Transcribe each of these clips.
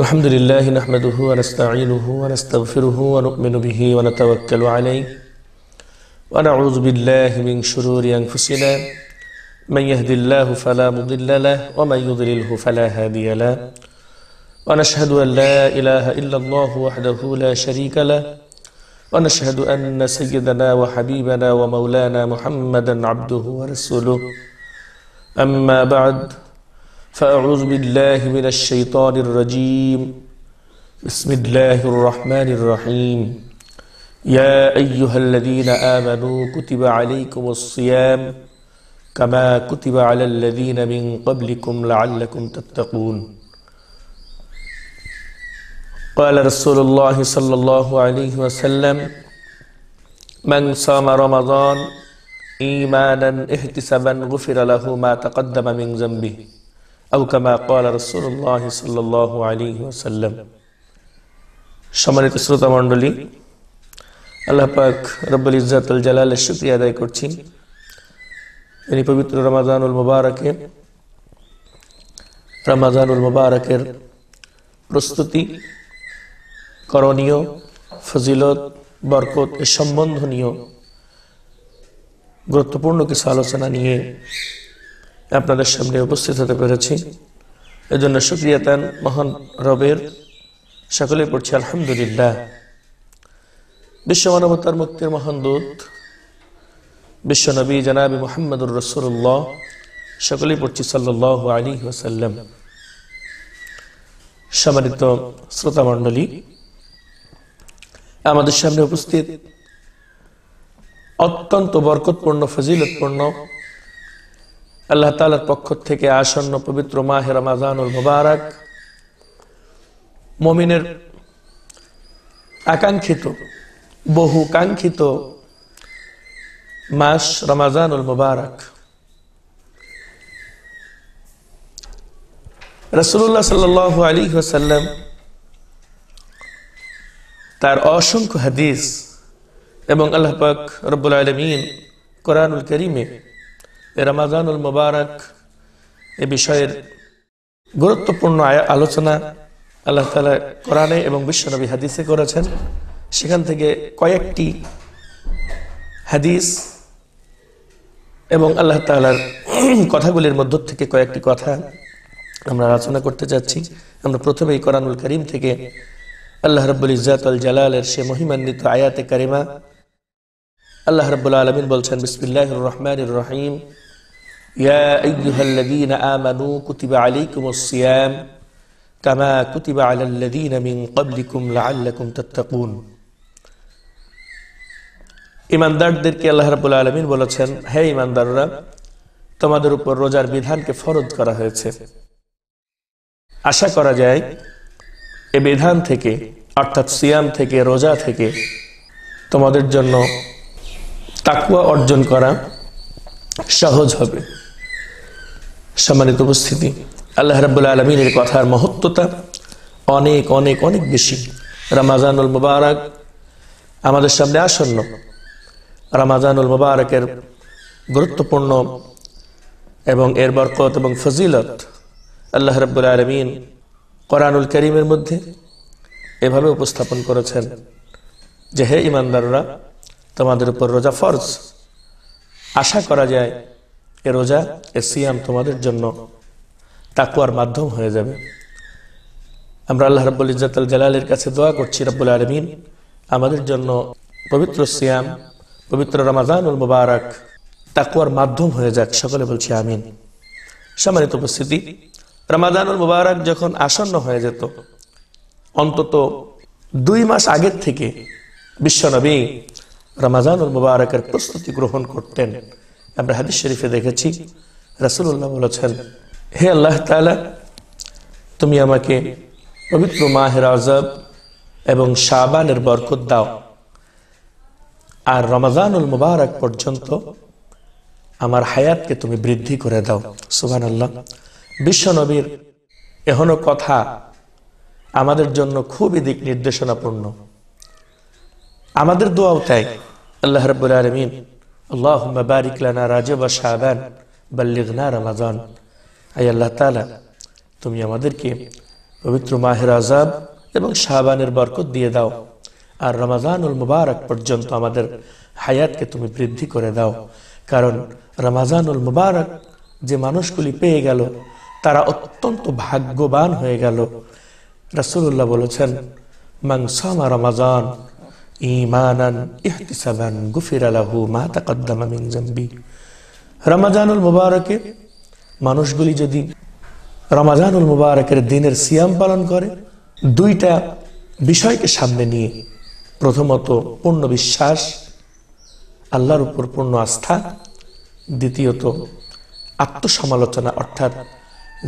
الحمد لله نحمده ونستعينه ونستغفره ونؤمن به ونتوكل عليه. ونعوذ بالله من شرور أنفسنا. من يهد الله فلا مضل له ومن يضلله فلا هادي له. ونشهد أن لا إله إلا الله وحده لا شريك له. ونشهد أن سيدنا وحبيبنا ومولانا محمدا عبده ورسوله. أما بعد فأعوذ بالله من الشيطان الرجيم. بسم الله الرحمن الرحيم. يا أيها الذين آمنوا كتب عليكم الصيام كما كتب على الذين من قبلكم لعلكم تتقون. قال رسول الله صلى الله عليه وسلم من صام رمضان إيمانا احتسابا غفر له ما تقدم من ذنبه. আউ কামা কাল রসুল্লাহ সাল্লাহ আলী ওসাল্লাম সম্মানিত শ্রোতা মণ্ডলী, আল্লাহ পাক রব্বুল ইজাতুল জালালের শুক্রিয়া আদায় করছি। তিনি পবিত্র রমাজানুল মুবারকে রমাজানুল মুবারকের প্রস্তুতি, করণীয়, ফজিলত, বরকত এ সম্বন্ধনীয় গুরুত্বপূর্ণ কিছু আলোচনা নিয়ে আপনাদের সামনে উপস্থিত হতে পেরেছি। এজন্য সুক্রিয়াতান মহান রবের। সকলে পড়ছে আলহামদুলিল্লাহ। বিশ্ব মানবতার মুক্তির মহান দূত বিশ্বনবী জানাবি মোহাম্মদুর রসুল্লাহ সকলেই পড়ছি সাল্লাহ আলী ওসাল্লাম সম্মানিত শ্রোতা মণ্ডলী আমাদের সামনে উপস্থিত অত্যন্ত বরকতপূর্ণ, ফজিলতপূর্ণ আল্লাহ তালার পক্ষ থেকে আসন্ন পবিত্র মাহের রমাজানুল মুবারক মমিনের আকাঙ্ক্ষিত, বহু কাঙ্ক্ষিত মাস রমাজানুল মুবারক। রসুল্লাহ সাল আলী ওসাল্লাম তার অসংখ্য হাদিস এবং আল্লাহ পাক রব্বুল আলমিন কোরআনুল করিমে রামাজানুল মুবারক এ বিষয়ের গুরুত্বপূর্ণ আলোচনা আল্লাহ তালা কোরআনে এবং বিশ্বনবী হাদিসে করেছেন। সেখান থেকে কয়েকটি হাদিস এবং আল্লাহ তালার কথাগুলির মধ্য থেকে কয়েকটি কথা আমরা আলোচনা করতে যাচ্ছি। আমরা প্রথমেই কোরআনুল করিম থেকে আল্লাহ রব্বুল ইজাত আল জালালের সে মহিমান্বিত আয়াতে কারিমা আল্লাহ রব্বুল আলমিন বলছেন বিসমিল্লাহ রহমান রহিম। يا أيها الذين آمنوا كتب عليكم الصيام كما كتب على الذين من قبلكم لعلكم تتقون ইমানদারদেরকে আল্লাহ রাবুল আলমিন বলেছেন হে ইমানদাররা তোমাদের উপর রোজার বিধানকে ফরজ করা হয়েছে আশা করা যায় এ বিধান থেকে অর্থাৎ সিয়াম থেকে রোজা থেকে তোমাদের জন্য তাকুয়া অর্জন করা সহজ হবে সম্মানিত উপস্থিতি, আল্লাহ রাবুল আলমিনের কথার মহত্বতা অনেক অনেক অনেক বেশি। রামাজানুল মুবারক আমাদের সামনে আসন্ন। রামাজানুল মুবারকের গুরুত্বপূর্ণ এবং এর বরকত এবং ফজিলত আল্লাহ রাবুল আলমিন কোরআনুল করিমের মধ্যে এভাবে উপস্থাপন করেছেন যে, হে ইমানদাররা তোমাদের উপর রোজা ফরজ। আশা করা যায় এ রোজা, এ সিয়াম তোমাদের জন্য তাকুয়ার মাধ্যম হয়ে যাবে। আমরা আল্লাহ রব্বুল ইজাতুল জালালের কাছে দোয়া করছি, রব্বুল আলমিন আমাদের জন্য পবিত্র সিয়াম, পবিত্র রমাজানুল মুবারক তাকুয়ার মাধ্যম হয়ে যাক, সকলে বলছি আমিন। সম্মানিত উপস্থিতি, রমাদানুল মুবারক যখন আসন্ন হয়ে যেত, অন্তত দুই মাস আগের থেকে বিশ্বনবী রমাজানুল মুবারকের প্রস্তুতি গ্রহণ করতেন। আমরা হাদিস শরীফে দেখেছি রাসুল্লাহ বলেছেন, হে আল্লাহ তালা তুমি আমাকে পবিত্র মাহের আজব এবং শাবানের বরকত দাও। আর রমাজানুল মুবারক পর্যন্ত আমার হায়াতকে তুমি বৃদ্ধি করে দাও। সুবান আল্লাহ বিশ্ব নবীর এহনো কথা আমাদের জন্য খুবই দিক নির্দেশনাপূর্ণ। আমাদের দোয়াও তাই। আল্লাহ রব্বুল আলমিন আল্লাহ বারিক লানা রাজব শাহবান বাল্লিগনা রমাজান আই আল্লাহ তালা তুমি আমাদেরকে পবিত্র মাহের আজাব এবং শাহবানের বরকত দিয়ে দাও। আর রমাজানুল মুবারক পর্যন্ত আমাদের হায়াতকে তুমি বৃদ্ধি করে দাও। কারণ রমাজানুল মুবারক যে মানুষগুলি পেয়ে গেল, তারা অত্যন্ত ভাগ্যবান হয়ে গেল। রাসুল্লাহ বলেছেন মাংসমা রমাজান ইমানান মিন রমাজানুল মুবারকে মানুষগুলি যদি রমাজানুল মুবারকের দিনের সিয়াম পালন করে, দুইটা বিষয়কে সামনে নিয়ে প্রথমত পূর্ণ বিশ্বাস, আল্লাহর উপর পূর্ণ আস্থা, দ্বিতীয়ত আত্মসমালোচনা, অর্থাৎ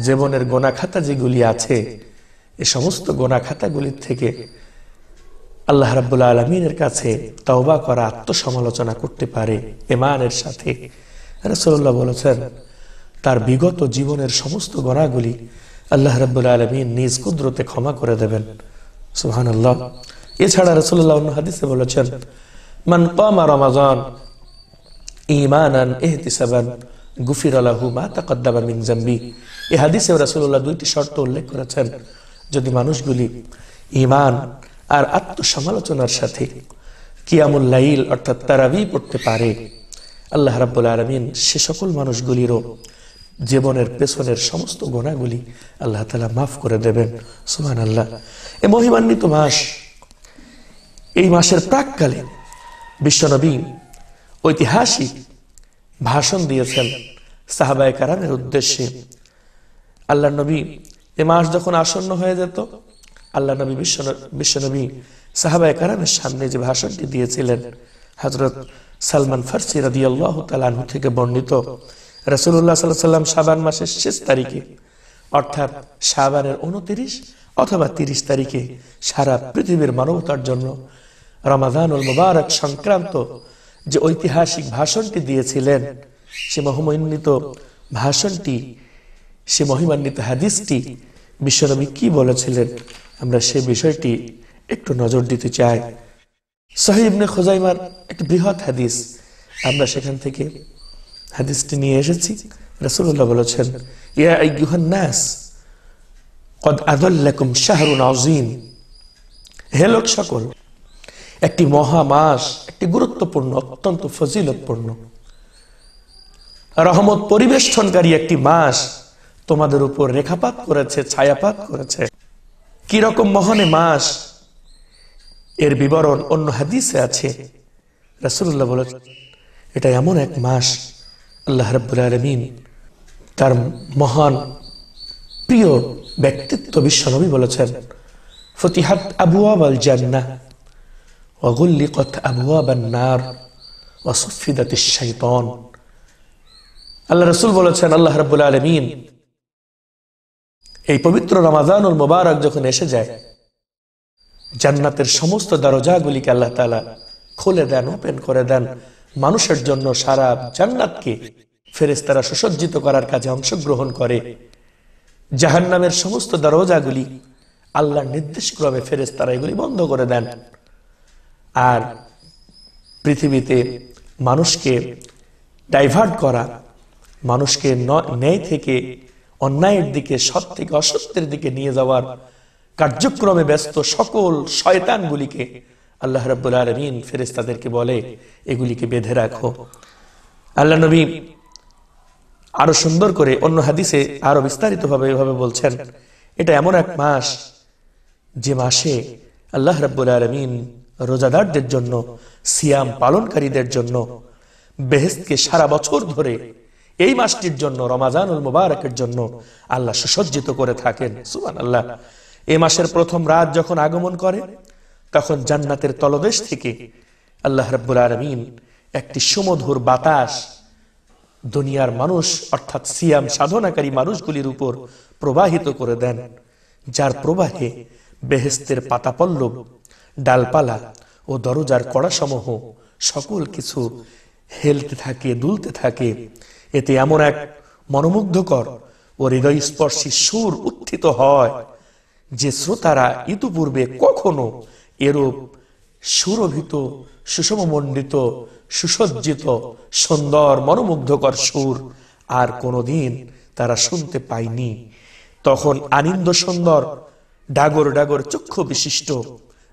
জীবনের গোনাখাতা যেগুলি আছে, এ সমস্ত গোনাখাতাগুলির থেকে আল্লাহ রাবুল্লাহ আলমিনের কাছে তওবা করা আত্মসমালোচনা করতে পারে এমানের সাথে। রসল্লাহ বলেছেন, তার বিগত জীবনের সমস্ত গোনাগুলি আল্লাহ রাবুল্লাহ আলমিন নিজ কুদরতে ক্ষমা করে দেবেন। সুহান আল্লাহ এছাড়া রসুল্লাহ হাদিসে বলেছেন, মান কামা রমাজান ইমানান এহতিসাবান গুফির আলাহু মা তাকদ্দামা মিন জাম্বি। এই হাদিসে রাসূলুল্লাহ দুইটি শর্ত উল্লেখ করেছেন। যদি মানুষগুলি ইমান আর আত্মসমালোচনার সাথে কিয়ামুল লাইল অর্থাৎ তারাবি পড়তে পারে। আল্লাহ রাব্বুল আলামিন সে সকল মানুষগুলিরও জীবনের পেছনের সমস্ত গোনাগুলি আল্লাহ তালা মাফ করে দেবেন। সুহান আল্লাহ এ মহিমান্বিত মাস, এই মাসের প্রাককালে বিশ্বনবী ঐতিহাসিক ভাষণ দিয়েছেন সাহাবায় কারামের উদ্দেশ্যে। আল্লাহ নবী এ মাস যখন আসন্ন হয়ে যেত আল্লাহ নবী বিশ্ব বিশ্বনবী সাহাবায় কারামের সামনে যে ভাষণটি দিয়েছিলেন হজরত সালমান ফার্সি রাদি আল্লাহ তালাহু থেকে বর্ণিত রসুল্লাহ সাল্লাহ সাল্লাম সাবান মাসের শেষ তারিখে, অর্থাৎ সাবানের উনতিরিশ অথবা তিরিশ তারিখে সারা পৃথিবীর মানবতার জন্য রমাদানুল মুবারক সংক্রান্ত যে ঐতিহাসিক ভাষণটি দিয়েছিলেন, সে মহিমান্বিত ভাষণটি, সে মহিমান্বিত হাদিসটি বিশ্বনবী কি বলেছিলেন? আমরা সে বিষয়টি একটু নজর দিতে চাই। ইবনে খোজাইমার একটি বৃহৎ হাদিস। আমরা সেখান থেকে হাদিসটি নিয়ে এসেছি। রাসুল্লাহ বলেছেন, ইয়া কদ শাহরুন আজিম হে লোক সকল, একটি মহামাস একটি গুরুত্বপূর্ণ, অত্যন্ত ফজিলতপূর্ণ, রহমত পরিবেষ্টনকারী একটি মাস তোমাদের উপর রেখাপাত করেছে, ছায়াপাত করেছে। কীরকম মহনে মাস? এর বিবরণ অন্য হাদিসে আছে। রাসুল্লাহ বলে এটা এমন এক মাস, আল্লাহ রব্বুল আলমিন তার মহান, প্রিয় ব্যক্তিত্ব বিশ্বনবী বলেছেন, ফতিহাত আবু আল জান্না অগুল্লিকত আবার নার ওয়াসফিদাত শৈতন আল্লাহ রসুল বলেছেন, আল্লাহ রব্বুল আলমিন এই পবিত্র রমাদানুল মুবারক যখন এসে যায়, জান্নাতের সমস্ত দরজাগুলিকে আল্লাহ তালা খুলে দেন, ওপেন করে দেন। মানুষের জন্য সারা জান্নাতকে ফেরেস্তারা সুসজ্জিত করার কাজে অংশগ্রহণ করে। জাহান নামের সমস্ত দরজাগুলি আল্লাহর নির্দেশ ক্রমে ফেরেস্তারা এগুলি বন্ধ করে দেন। আর পৃথিবীতে মানুষকে ডাইভার্ট করা, মানুষকে ন্যায় থেকে অন্যায়ের দিকে, সৎ থেকে অসত্যের দিকে নিয়ে যাওয়ার কার্যক্রমে ব্যস্ত সকল শয়তানগুলিকে আল্লাহ রব্বুল আলমিন ফেরেস্তাদেরকে বলে, এগুলিকে বেঁধে রাখো। আল্লাহ নবী আরও সুন্দর করে অন্য হাদিসে আরও বিস্তারিত ভাবে এভাবে বলছেন, এটা এমন এক মাস যে মাসে আল্লাহ রব্বুল আলমিন রোজাদারদের জন্য, সিয়াম পালনকারীদের জন্য বেহেস্তকে সারা বছর ধরে এই মাসটির জন্য, রমাজানুল মুবারকের জন্য আল্লাহ সুসজ্জিত করে থাকেন। সুবান আল্লাহ এই মাসের প্রথম রাত যখন আগমন করে, তখন জান্নাতের তলদেশ থেকে আল্লাহ রব্বুল আলমিন একটি সুমধুর বাতাস দুনিয়ার মানুষ, অর্থাৎ সিয়াম সাধনাকারী মানুষগুলির উপর প্রবাহিত করে দেন, যার প্রবাহে বেহেস্তের পাতাপল্লব, ডালপালা ও দরজার কড়াসমূহ সকল কিছু হেলতে থাকে, দুলতে থাকে। এতে এমন এক মনোমুগ্ধকর ও হৃদয়স্পর্শী সুর উত্থিত হয় যে শ্রোতারা ইতিপূর্বে কখনো এরূপ সুরভিত, সুষমমণ্ডিত, সুসজ্জিত, সুন্দর, মনোমুগ্ধকর সুর আর কোনোদিন তারা শুনতে পায়নি। তখন আনন্দ সুন্দর, ডাগর ডাগর চক্ষু বিশিষ্ট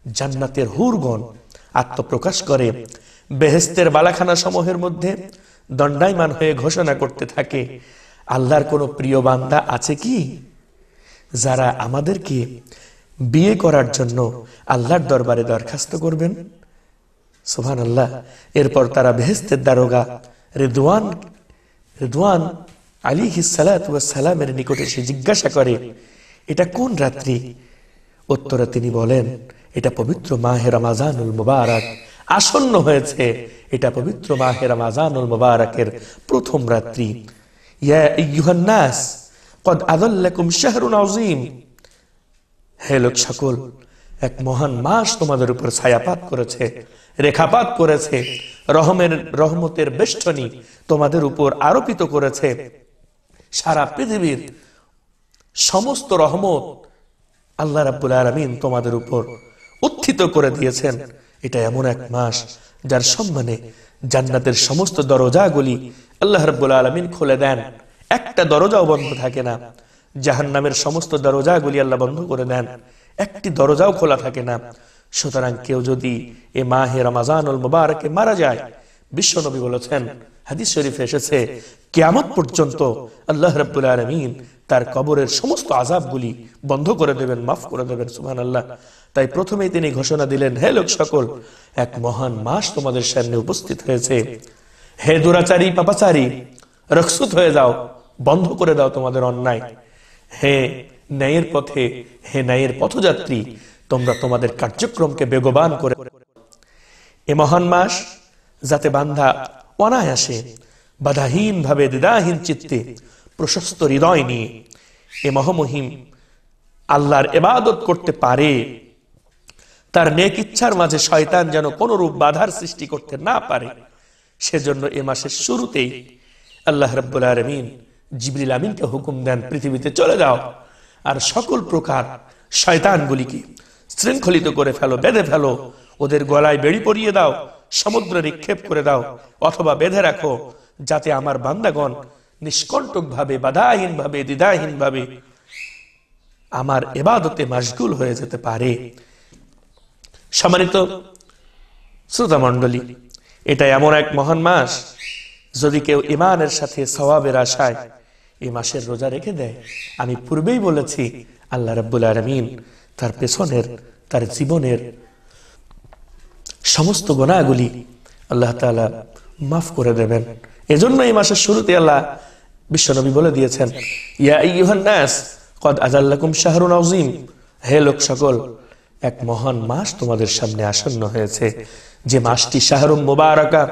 জান্নাতের হুরগণ আত্মপ্রকাশ করে। বেহেস্তের বালাখানা সমূহের মধ্যে দণ্ডায়মান হয়ে ঘোষণা করতে থাকে। আল্লাহর কোনো প্রিয় বান্দা আছে কি? যারা আমাদেরকে বিয়ে করার জন্য আল্লাহর দরবারে দরখাস্ত করবেন? সুহান আল্লাহ এরপর তারা বেহেস্তের দারোগা রেদওয়ান রেদওয়ান আলী সালামের নিকটে সে জিজ্ঞাসা করে, এটা কোন রাত্রি? উত্তরে তিনি বলেন, এটা পবিত্র মাহে রমাজানুল মুবারক। আসন্ন হয়েছে। এটা পবিত্র মাহের রমাজানুল মুবারকের প্রথম রাত্রি। শাহরুন হে লোক সকল, এক মহান মাস তোমাদের উপর ছায়াপাত করেছে, রেখাপাত করেছে, রহমের, রহমতের বেষ্টনী তোমাদের উপর আরোপিত করেছে। সারা পৃথিবীর সমস্ত রহমত আল্লাহ রাব্বুল আলমিন তোমাদের উপর উত্থিত করে দিয়েছেন। এটা এমন এক মাস যার সম্মানে জান্নাতের সমস্ত দরজাগুলি আল্লাহ রাব্বুল আলমিন খুলে দেন। একটা দরজাও বন্ধ থাকে না। জাহান নামের সমস্ত দরজাগুলি আল্লাহ বন্ধ করে দেন। একটি দরজাও খোলা থাকে না। সুতরাং কেউ যদি এ মাহে রমাজানুল মুবারকে মারা যায়, বিশ্ব নবী বলেছেন, হাদিস শরীফে এসেছে, কিয়ামত পর্যন্ত আল্লাহ রাব্বুল আলামিন তার কবরের সমস্ত আযাবগুলি বন্ধ করে দেবেন, মাফ করে দেবেন, সুবহানাল্লাহ। তাই প্রথমেই তিনি ঘোষণা দিলেন, হে লোক সকল, এক মহান মাস তোমাদের সামনে উপস্থিত হয়েছে। হে দুরাচারী, পাপাচারী রক্ষুত হয়ে যাও, বন্ধ করে দাও তোমাদের অন্যায়। হে ন্যায়ের পথে, হে ন্যায়ের পথযাত্রী, তোমরা তোমাদের কার্যক্রমকে বেগবান করে এ মহান মাস যাতে বান্ধা অনায়াসে বাধাহীন ভাবে দ্বিধাহীন চিত্তে, প্রশস্ত হৃদয় নিয়ে এ মহমহিম আল্লাহর এবাদত করতে পারে। তার নেক ইচ্ছার মাঝে শয়তান যেন কোন রূপ বাধার সৃষ্টি করতে না পারে। সেজন্য এ মাসের শুরুতেই আল্লাহ রব্বুল আলমিন জিবরিল আমিনকে হুকুম দেন, পৃথিবীতে চলে যাও। আর সকল প্রকার শয়তানগুলিকে শৃঙ্খলিত করে ফেলো, বেঁধে ফেলো। ওদের গলায় বেড়ি পরিয়ে দাও, সমুদ্রে নিক্ষেপ করে দাও, অথবা বেঁধে রাখো, যাতে আমার বান্দাগণ নিষ্কণ্টক ভাবে বাধাহীন ভাবে দ্বিধাহীন ভাবে আমার এবাদতে মাসগুল হয়ে যেতে পারে। সম্মানিত শ্রোতা মন্ডলী এটা এমন এক মহান মাস। যদি কেউ ইমানের সাথে সওয়াবের আশায় এই মাসের রোজা রেখে দেয়, আমি পূর্বেই বলেছি, আল্লাহ রাব্বুল আলমিন তার পেছনের, তার জীবনের সমস্ত গোনাগুলি আল্লাহ তালা মাফ করে দেবেন। এজন্য এই মাসের শুরুতে আল্লাহ বিশ্বনবী বলে দিয়েছেন, ইয়া ইয়ুহান নাস, কদ আজাল্লাকুম শাহরুন আউজিম হে লোক সকল এক মহান মাস তোমাদের সামনে আসন্ন হয়েছে। যে মাসটি শাহরুম মুবারকা,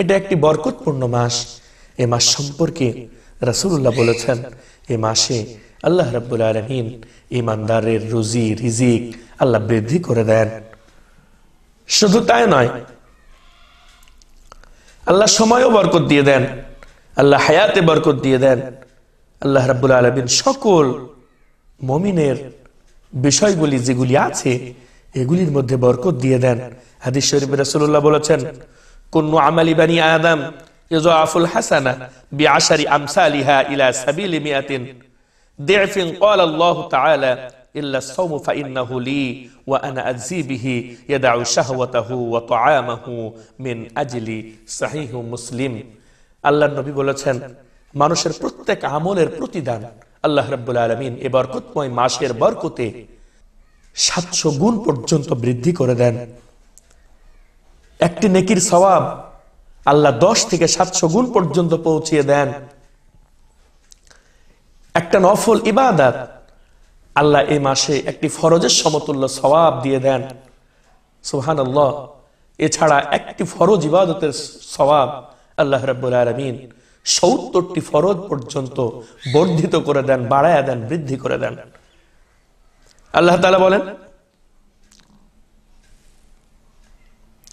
এটা একটি বরকতপূর্ণ মাস। এ মাস সম্পর্কে রাসূলুল্লাহ বলেছেন, এ মাসে আল্লাহ রাব্বুল আলামিন ইমানদারের রুজি, রিজিক আল্লাহ বৃদ্ধি করে দেন। শুধু তাই নয়, আল্লাহ সময়ও বরকত দিয়ে দেন, আল্লাহ হায়াতে বরকত দিয়ে দেন। আল্লাহ রাব্বুল আলমিন সকল মমিনের বিষয়গুলি যেগুলি আছে এগুলির মধ্যে বরকত দিয়ে দেন হাদিস শরীফ রাসূলুল্লাহ বলেছেন কুন্নু আমালি বানি আদম ইযআফুল হাসানা বিআশারি আমসালিহা ইলা সাবিলি মিয়াতিন ضعف قال الله تعالى إلا الصوم فإنه لي وأنا أجزي به يدع شهوته وطعامه من أجل صحيح مسلم আল্লাহ নবী বলেছেন মানুষের প্রত্যেক আমলের প্রতিদান আল্লাহ রাব্বুল আলামিন এ বরকতময় মাসের বরকতে সাতশো গুণ পর্যন্ত বৃদ্ধি করে দেন। একটি নেকির সওয়াব আল্লাহ দশ থেকে সাতশো গুণ পর্যন্ত পৌঁছিয়ে দেন। একটা নফল ইবাদাত আল্লাহ এই মাসে একটি ফরজের সমতুল্য সওয়াব দিয়ে দেন। সুহান আল্লাহ এছাড়া একটি ফরজ ইবাদতের সওয়াব আল্লাহ রাব্বুল আলামিন সত্তরটি ফরজ পর্যন্ত বর্ধিত করে দেন বাড়ায়া দেন, বৃদ্ধি করে দেন। আল্লাহ তালা বলেন,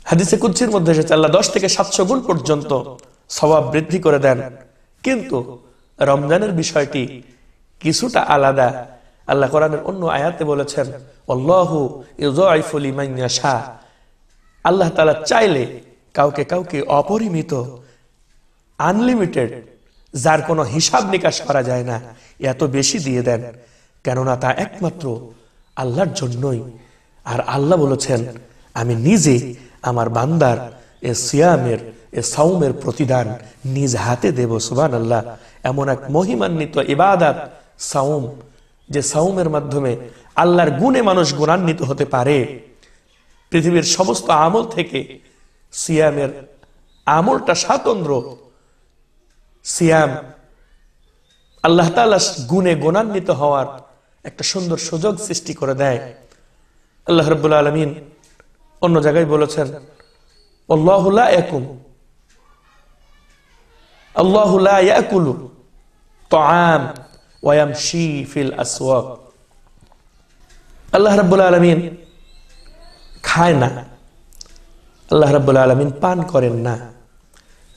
হাদিসে কুচ্ছির মধ্যে এসেছে, আল্লাহ দশ থেকে সাতশো গুণ পর্যন্ত স্বভাব বৃদ্ধি করে দেন। কিন্তু রমজানের বিষয়টি কিছুটা আলাদা। আল্লাহ কোরআনের অন্য আয়াতে বলেছেন, আল্লাহু তালা চাইলে কাউকে কাউকে অপরিমিত আনলিমিটেড, যার কোনো হিসাব নিকাশ করা যায় না এত বেশি দিয়ে দেন। কেননা তা একমাত্র আল্লাহর জন্যই। আর আল্লাহ বলেছেন, আমি নিজে আমার বান্দার এ সিয়ামের, এ সাউমের প্রতিদান নিজ হাতে দেব সুবান আল্লাহ এমন এক মহিমান্বিত ইবাদাত সাউম যে সাউমের মাধ্যমে আল্লাহর গুণে মানুষ গুণান্বিত হতে পারে। পৃথিবীর সমস্ত আমল থেকে সিয়ামের আমলটা স্বাতন্ত্র। সিয়াম। আল্লাহ তালা গুণে গুণান্বিত হওয়ার একটা সুন্দর সুযোগ সৃষ্টি করে দেয়। আল্লাহ রব্বুল আলমিন অন্য জায়গায় বলেছেন ইয়াকুলু। ইয়ামশি ফিল আল্লাহ রাব্বুল আলামিন খায় না। আল্লাহ রাব্বুল আলামিন পান করেন না।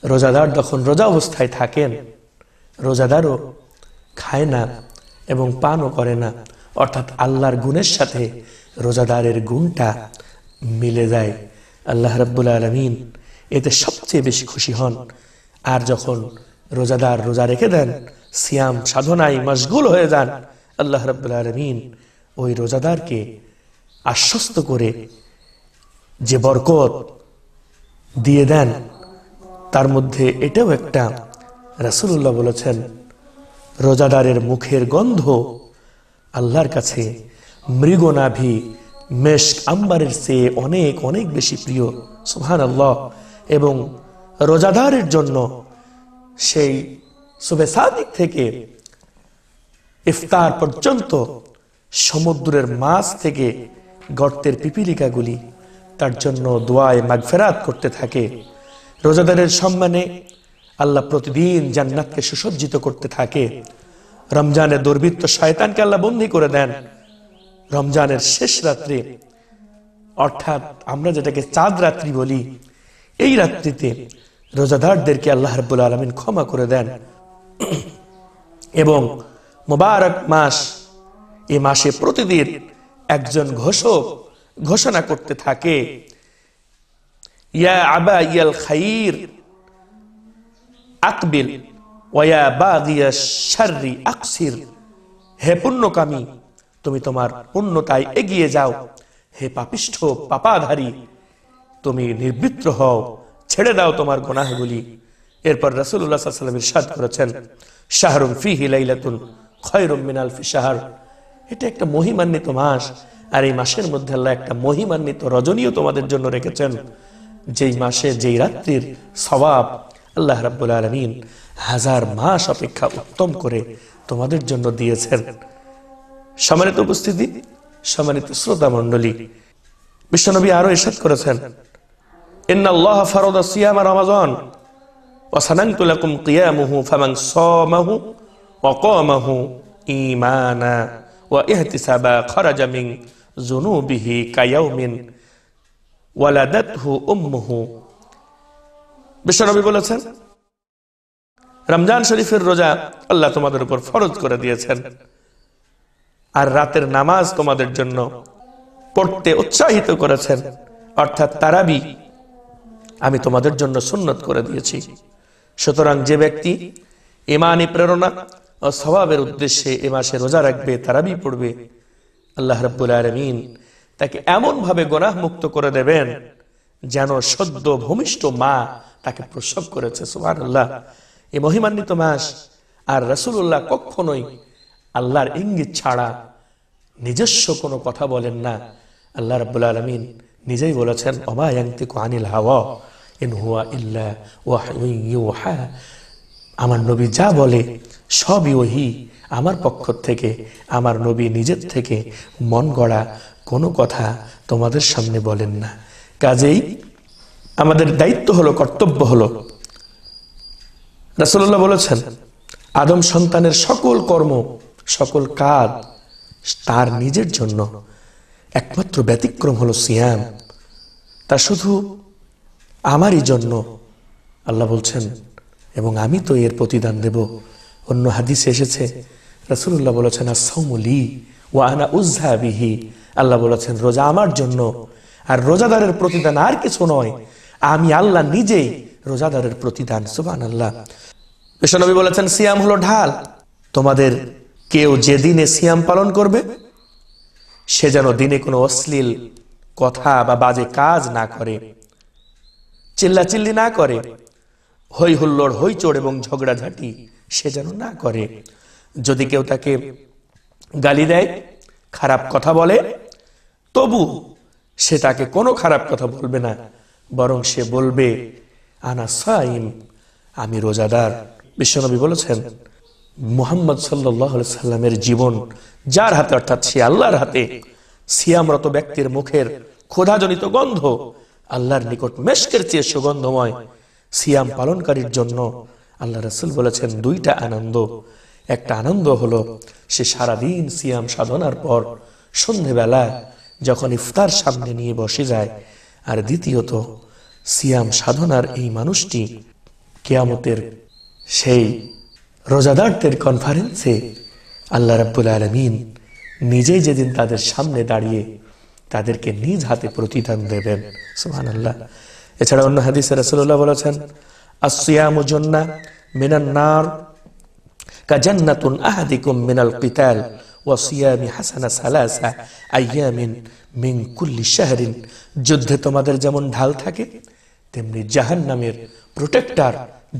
রোজাদার যখন রোজা অবস্থায় থাকেন, রোজাদারও খায় না এবং পানও করে না। অর্থাৎ আল্লাহর গুণের সাথে রোজাদারের গুণটা মিলে যায়। আল্লাহ রাব্বুল আলমিন এতে সবচেয়ে বেশি খুশি হন। আর যখন রোজাদার রোজা রেখে দেন, সিয়াম সাধনায় মশগুল হয়ে যান, আল্লাহ রাব্বুল আলমিন ওই রোজাদারকে আশ্বস্ত করে যে বরকত দিয়ে দেন। তার মধ্যে এটাও একটা। রাসুল্লাহ বলেছেন, রোজাদারের মুখের গন্ধ আল্লাহর কাছে মৃগনাভি মেশ আম্বারের চেয়ে অনেক অনেক বেশি প্রিয়। সুহান আল্লাহ এবং রোজাদারের জন্য সেই শুভে সাদিক থেকে ইফতার পর্যন্ত সমুদ্রের মাছ থেকে গর্তের পিপিলিকাগুলি তার জন্য দোয়ায় মাগফেরাত করতে থাকে। রোজাদারের সম্মানে আল্লাহ প্রতিদিন জান্নাতকে সুসজ্জিত করতে থাকে। রমজানে দুর্বৃত্ত শয়তানকে আল্লাহ বন্দি করে দেন। রমজানের শেষ রাত্রে, অর্থাৎ আমরা যেটাকে চাঁদ রাত্রি বলি, এই রাত্রিতে রোজাদারদেরকে আল্লাহ রব্বুল আলমিন ক্ষমা করে দেন। এবং মোবারক মাস, এ মাসে প্রতিদিন একজন ঘোষক ঘোষণা করতে থাকে হে পুণ্যকামী, তুমি তোমার পুণ্যতায় এগিয়ে যাও। হে পাপিষ্ঠ পাপাধারী, তুমি নির্বৃত্ত হও, ছেড়ে দাও তোমার গোনাহগুলি। এরপর আলাইহি ওয়াসাল্লাম ইরশাদ করেছেন, শাহরুম ফিহি লাইলাতুন খায়রুম মিন আলফি শাহর এটা একটা মহিমান্বিত মাস, আর এই মাসের মধ্যে আল্লাহ একটা মহিমান্বিত রজনীও তোমাদের জন্য রেখেছেন। যেই মাসে, যেই রাত্রির স্বভাব আল্লাহ রাবুল আলমিন হাজার মাস অপেক্ষা উত্তম করে তোমাদের জন্য দিয়েছেন। সম্মানিত উপস্থিতি, সম্মানিত শ্রোতা মন্ডলী বিশ্বনবী আরও এসাদ করেছেন, ইন্নাল্লাহ ফারদা ওয়া ইহতিসাবা খারাজা মিন কায়াউমিন বিশ্বনবী বলেছেন, রমজান শরীফের রোজা আল্লাহ তোমাদের উপর ফরজ করে দিয়েছেন। আর রাতের নামাজ তোমাদের জন্য পড়তে উৎসাহিত করেছেন। অর্থাৎ তারাবি আমি তোমাদের জন্য সুন্নত করে দিয়েছি। সুতরাং যে ব্যক্তি ইমানি প্রেরণা ও স্বভাবের উদ্দেশ্যে এ মাসে রোজা রাখবে, তারাবি পড়বে, আল্লাহ রব্বুল আলমিন তাকে এমন ভাবে গোনাহ মুক্ত করে দেবেন যেন সদ্য ভূমিষ্ঠ মা তাকে প্রসব করেছে সুহান আল্লাহ এই মহিমান্বিত মাস, আর রসুল্লাহ কখনোই আল্লাহর ইঙ্গিত ছাড়া নিজস্ব কোনো কথা বলেন না। আল্লাহ রাব্বুল আলমিন নিজেই বলেছেন অমায়ান্তিক আনিল হাওয়া, ইন হুয়া ইল্লা ইউহা। আমার নবী যা বলে, সবই ওহি। আমার পক্ষ থেকে, আমার নবী নিজের থেকে মন গড়া কোনো কথা তোমাদের সামনে বলেন না। কাজেই আমাদের দায়িত্ব হলো, কর্তব্য হলো। রাসূলুল্লাহ বলেছেন, আদম সন্তানের সকল কর্ম, সকল কাজ তার নিজের জন্য। একমাত্র ব্যতিক্রম হলো সিয়াম। তা শুধু আমারই জন্য, আল্লাহ বলছেন এবং আমি তো এর প্রতিদান দেব। অন্য হাদিসে এসেছে রাসুল্লাহ বলেছেন আসৌমলি ও আনা উজ্জা বিহি। আল্লাহ বলেছেন, রোজা আমার জন্য। আর রোজাদারের প্রতিদান আর কিছু নয়। আমি আল্লাহ নিজেই রোজাদারের প্রতিদান সুবান আল্লাহ বিশ্বনবী বলেছেন, সিয়াম হলো ঢাল। তোমাদের কেউ যে দিনে সিয়াম পালন করবে, সে যেন দিনে কোনো অশ্লীল কথা বা বাজে কাজ না করে। চিল্লাচিল্লি না করে। হই হুল্লোড় হইচড় এবং ঝগড়াঝাটি সে যেন না করে। যদি কেউ তাকে গালি দেয়, খারাপ কথা বলে, তবু সে তাকে কোনো খারাপ কথা বলবে না, বরং সে বলবে, আনা সাইম, আমি রোজাদার। বিশ্বনবী বলেছেন, মুহাম্মদ সাল্লাহ সাল্লামের জীবন যার হাতে, অর্থাৎ সে আল্লাহর হাতে, সিয়ামরত ব্যক্তির মুখের ক্ষোধাজনিত গন্ধ আল্লাহর নিকট মেশকের চেয়ে সুগন্ধময় সিয়াম পালনকারীর জন্য আল্লাহ রসুল বলেছেন দুইটা আনন্দ। একটা আনন্দ হলো সে সারাদিন সিয়াম সাধনার পর সন্ধেবেলা যখন ইফতার সামনে নিয়ে বসে যায়। আর দ্বিতীয়ত, সিয়াম সাধনার এই মানুষটি কেয়ামতের সেই রোজাদারদের কনফারেন্সে আল্লাহ রাব্বুল আলমিন নিজেই যেদিন তাদের সামনে দাঁড়িয়ে তাদেরকে নিজ হাতে প্রতিদান দেবেন। সুহান আল্লাহ এছাড়া অন্য হাদিসে রসুল্লাহ বলেছেন আসিয়ামু জন্না মিনান নার কাজান্নাতুন আহাদিকুম মিনাল কিতাল ওয়াসিয়ামি হাসানা সালাসা আইয়ামিন মিন কুল্লি শাহরিন। যুদ্ধে তোমাদের যেমন ঢাল থাকে, তেমনি জাহান্নামের প্রোটেক্টর,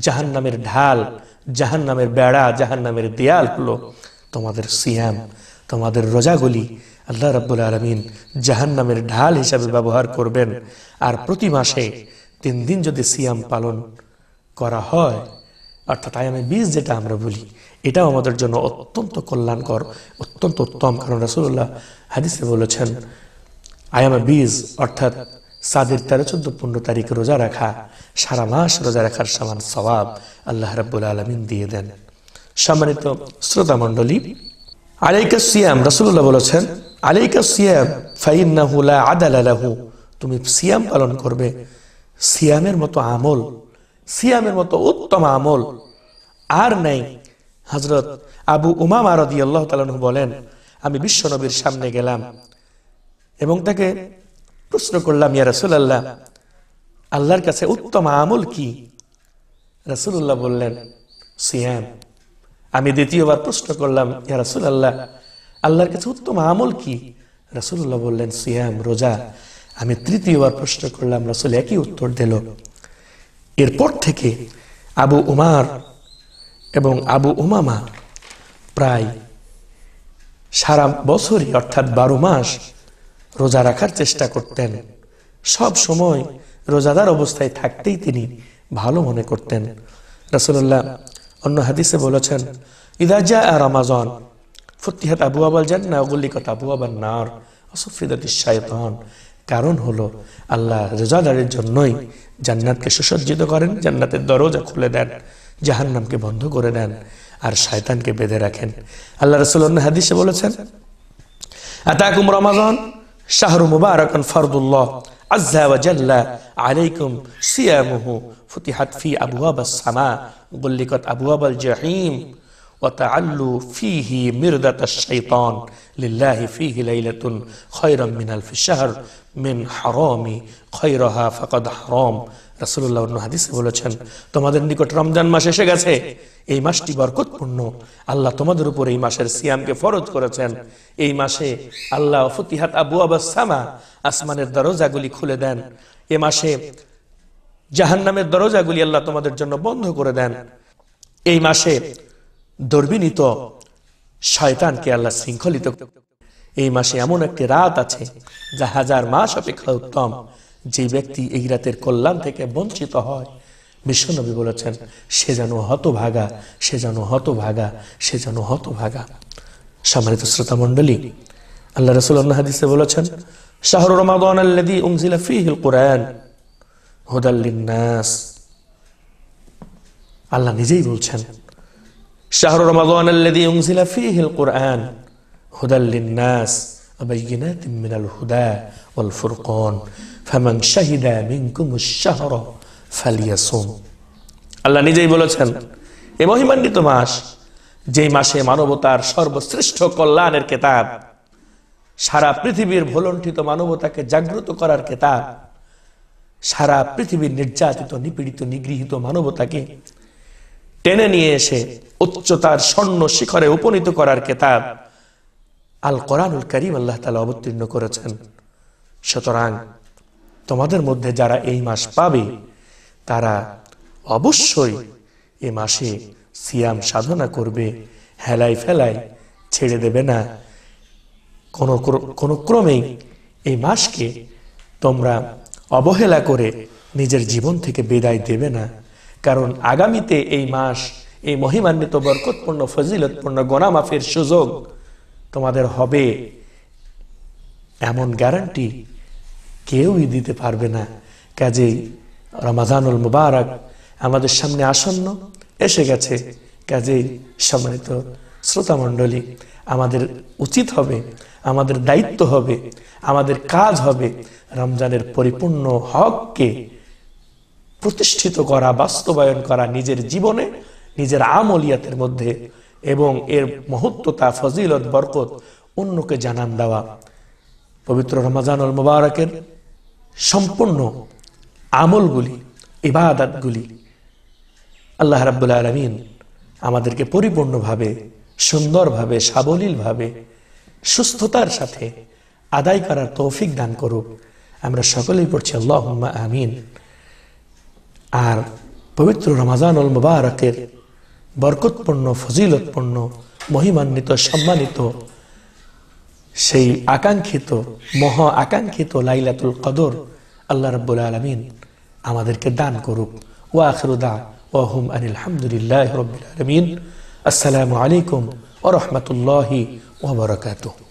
জাহান্নামের ঢাল, জাহান্নামের বেড়া, জাহান্নামের দেয়াল হলো তোমাদের সিয়াম, তোমাদের রোজাগুলি আল্লাহ রাব্বুল আলমিন জাহান্নামের ঢাল হিসাবে ব্যবহার করবেন। আর প্রতি মাসে তিন দিন যদি সিয়াম পালন করা হয়, অর্থাৎ আয়ামে বীজ যেটা আমরা বলি, এটাও আমাদের জন্য অত্যন্ত কল্যাণকর, অত্যন্ত উত্তম। কারণ রাসুল্লাহ হাদিসে বলেছেন, আয়ামে বীজ, অর্থাৎ সাদের তেরো, চোদ্দ, পনেরো তারিখ রোজা রাখা, সারা মাস রোজা রাখার সমান সবাব আল্লাহ রাব্বুল আলমিন দিয়ে দেন। সম্মানিত শ্রোতা মণ্ডলী, আলাইকা সিয়াম রাসুল্লাহ বলেছেন, আলাইকা সিয়াম, ফাইন্নাহু লা আদালা লাহু, তুমি সিয়াম পালন করবে সিয়ামের মতো আমল, সিয়ামের মতো উত্তম আমল। আর নেই হজরত আবু উমাম আরদি আল্লাহ তালু বলেন, আমি বিশ্ব নবীর সামনে গেলাম এবং তাকে প্রশ্ন করলাম, ইয়া রাসুলাল্লাহ, আল্লাহর কাছে উত্তম আমল কি? রাসুল্লাহ বললেন, সিয়াম। আমি দ্বিতীয়বার প্রশ্ন করলাম, ইয়া রাসুলাল্লাহ, আল্লাহর কাছে উত্তম আমল কি? রাসুল্লাহ বললেন, সিয়াম, রোজা। আমি তৃতীয়বার প্রশ্ন করলাম, রাসুল একই উত্তর দিল। এরপর থেকে আবু উমার এবং আবু উমামা প্রায় সারা বছরই, অর্থাৎ বারো মাস রোজা রাখার চেষ্টা করতেন। সব সময় রোজাদার অবস্থায় থাকতেই তিনি ভালো মনে করতেন। রসুল্লাহ অন্য হাদিসে বলেছেন ইদাজা আর আমাজন ফতিহাত আবু আবাল জান্না গুলিকত আবু আবার নার অসফিদাত শায়তান কারণ হলো, আল্লাহ রোজাদারের জন্যই জান্নাতকে সুসজ্জিত করেন, জান্নাতের দরজা খুলে দেন, জাহান্নামকে বন্ধ করে দেন, আর শয়তানকে বেঁধে রাখেন। আল্লাহ রসুল হাদিসে বলেছেন, আতাকুম রমাজান শাহরু মুবারাকান ফরদুল্লাহ, আজ্জা ওয়া ফি আল-জাহিম আল্লু ফিহি মিরদাতা শৈতন লিল্লাহি ফিহি লাইলাতুন খয়রম মিনাল ফিশাহর মিন হারমি খয়রহা ফকদ হারম। রাসুল্লাহ অন্য হাদিসে বলেছেন, তোমাদের নিকট রমজান মাস এসে গেছে, এই মাসটি বরকতপূর্ণ। আল্লাহ তোমাদের উপর এই মাসের সিয়ামকে ফরজ করেছেন। এই মাসে আল্লাহ ফতিহাত আবু আবাসামা আসমানের দরজাগুলি খুলে দেন। এ মাসে জাহান্নামের দরজাগুলি আল্লাহ তোমাদের জন্য বন্ধ করে দেন। এই মাসে দর্বিনীত শয়তানকে আল্লাহ শৃঙ্খলিত এই মাসে এমন একটি রাত আছে যা হাজার মাস অপেক্ষা উত্তম। যে ব্যক্তি এই রাতের কল্যাণ থেকে বঞ্চিত হয়, বিশ্বনবী বলেছেন, সে যেন হতভাগা, সে যেন হতভাগা, সে যেন হতভাগা। সম্মানিত শ্রোতা মণ্ডলী, আল্লাহ রসুল হাদিসে বলেছেন, শাহর রমাদান আল্লাযী উনজিলা ফীহিল কুরআন হুদাল লিন-নাস। আল্লাহ নিজেই বলছেন শাহর রমাদান আল্লাযী উনজিলা ফীহিল কুরআন হুদাল্লিন নাস وبينات من الهدى والفرقان فمن شهد منكم الشهر فليصوم আল্লাহ নিজেই বলেছেন এই মহিমান্বিত মাস যেই মাসে মানবতার সর্বশ্রেষ্ঠ কল্যাণের কেতাব সারা পৃথিবীর ভুলণ্ঠিত মানবতাকে জাগ্রত করার কেতাব সারা পৃথিবীর নির্যাতিত নিপীড়িত নিগৃহীত মানবতাকে টেনে নিয়ে এসে উচ্চতার স্বর্ণ শিখরে উপনীত করার কেতাব আল কোরআনুল করিম আল্লাহ তালা অবতীর্ণ করেছেন। সুতরাং তোমাদের মধ্যে যারা এই মাস পাবে, তারা অবশ্যই এ মাসে সিয়াম সাধনা করবে হেলাই ফেলাই ছেড়ে দেবে না। কোনো কোনো ক্রমেই এই মাসকে তোমরা অবহেলা করে নিজের জীবন থেকে বিদায় দেবে না। কারণ আগামীতে এই মাস, এই মহিমান্বিত, বরকতপূর্ণ, ফজিলতপূর্ণ, গোনামাফের সুযোগ তোমাদের হবে। এমন গ্যারান্টি কেউই দিতে পারবে না। কাজেই রমাজানুল মুবারক আমাদের সামনে আসন্ন, এসে গেছে। কাজেই সম্মানিত শ্রোতামণ্ডলী, আমাদের উচিত হবে, আমাদের দায়িত্ব হবে, আমাদের কাজ হবে রমজানের পরিপূর্ণ হককে প্রতিষ্ঠিত করা, বাস্তবায়ন করা নিজের জীবনে, নিজের আমলিয়াতের মধ্যে এবং এর মহত্বতা, ফজিলত, বরকত অন্যকে জানান দেওয়া। পবিত্র রমাজানুল মুবারকের সম্পূর্ণ আমলগুলি, ইবাদাতগুলি আল্লাহ রাবুল আলমিন আমাদেরকে পরিপূর্ণভাবে, সুন্দরভাবে, সাবলীলভাবে, সুস্থতার সাথে আদায় করার তৌফিক দান করুক। আমরা সকলেই পড়ছি আল্লাহ আমিন। আর পবিত্র রমাজান রমাজানুল মুবারকের বরকতপূর্ণ, ফজিলতপূর্ণ, মহিমান্বিত, সম্মানিত, সেই আকাঙ্ক্ষিত, মহা আকাঙ্ক্ষিত লাইলাতুল কদর আল্লাহ রাব্বুল আলামিন আমাদেরকে দান করুক। ওয়া আখিরু দা ওয়া হুম আনিল হামদুলিল্লাহি রাব্বিল আলামিন। আসসালামু আলাইকুম ওয়া রাহমাতুল্লাহি ওয়া বারাকাতুহু।